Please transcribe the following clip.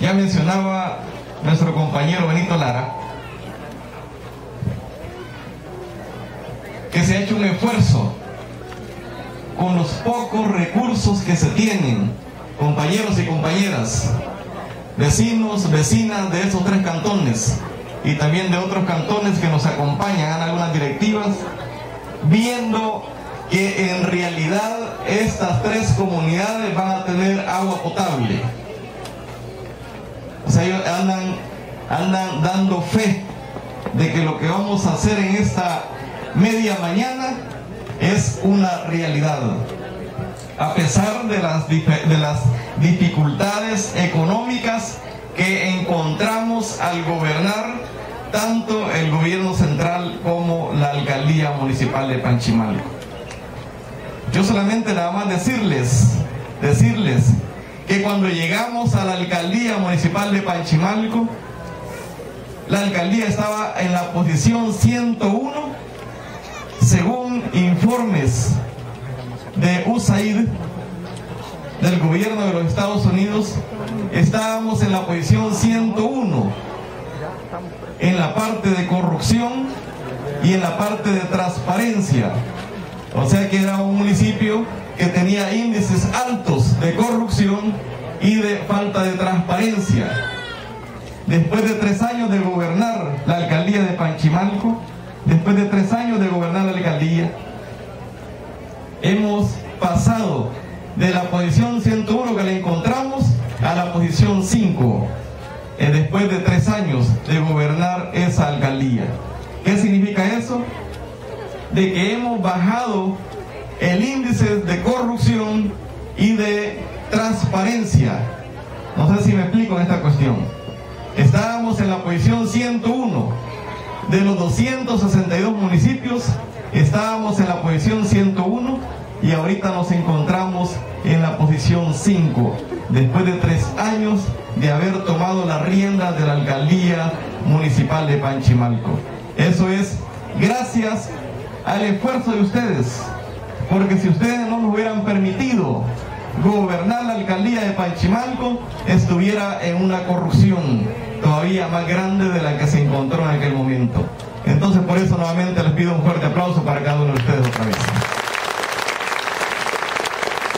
Ya mencionaba nuestro compañero Benito Lara que se ha hecho un esfuerzo con los pocos recursos que se tienen, compañeros y compañeras, vecinos, vecinas de esos tres cantones y también de otros cantones que nos acompañan en algunas directivas, viendo que en realidad estas tres comunidades van a tener agua potable. Ellos andan, andan dando fe de que lo que vamos a hacer en esta media mañana es una realidad. A pesar de las dificultades económicas que encontramos al gobernar tanto el gobierno central como la alcaldía municipal de Panchimalco. Yo solamente nada más decirles, decirles que cuando llegamos a la alcaldía municipal de Panchimalco, la alcaldía estaba en la posición 101 según informes de USAID del gobierno de los Estados Unidos, estábamos en la posición 101 en la parte de corrupción y en la parte de transparencia. O sea que era un municipio que tenía índices altos de corrupción y de falta de transparencia. Después de tres años de gobernar la alcaldía de Panchimalco, después de tres años de gobernar la alcaldía, hemos pasado de la posición 101 que le encontramos a la posición 5, eh, después de tres años de gobernar esa alcaldía. ¿Qué significa eso? De que hemos bajado el índice de corrupción y de transparencia. No sé si me explico en esta cuestión. Estábamos en la posición 101 de los 262 municipios, estábamos en la posición 101 y ahorita nos encontramos en la posición 5, después de tres años de haber tomado la rienda de la alcaldía municipal de Panchimalco. Eso es gracias al esfuerzo de ustedes, porque si ustedes no nos hubieran permitido gobernar la alcaldía de Panchimalco, estuviera en una corrupción todavía más grande de la que se encontró en aquel momento. Entonces por eso nuevamente les pido un fuerte aplauso para cada uno de ustedes.